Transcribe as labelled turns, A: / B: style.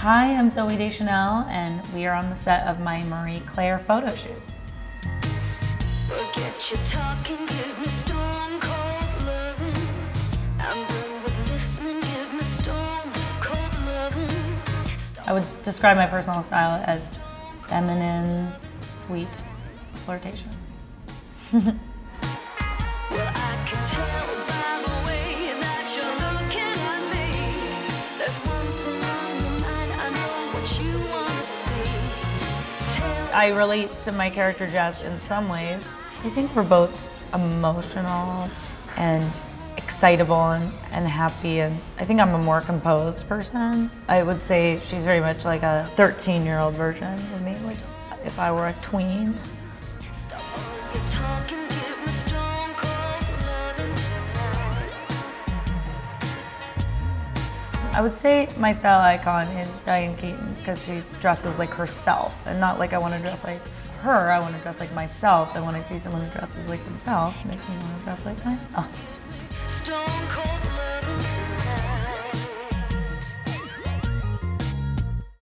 A: Hi, I'm Zooey Deschanel, and we are on the set of my Marie Claire photo shoot.
B: Forget your talking, give me stone cold loving. I'm done with listening, give me stone cold loving.
A: I would describe my personal style as feminine, sweet, flirtatious.
B: I
A: relate to my character Jess in some ways. I think we're both emotional and excitable and, and happy and I think I'm a more composed person. I would say she's very much like a 13 year old version of me, like if I were a tween. I would say my style icon is Diane Keaton because she dresses like herself and not like I want to dress like her. I want to dress like myself. And when I see someone who dresses like themselves, it makes me want to dress like myself.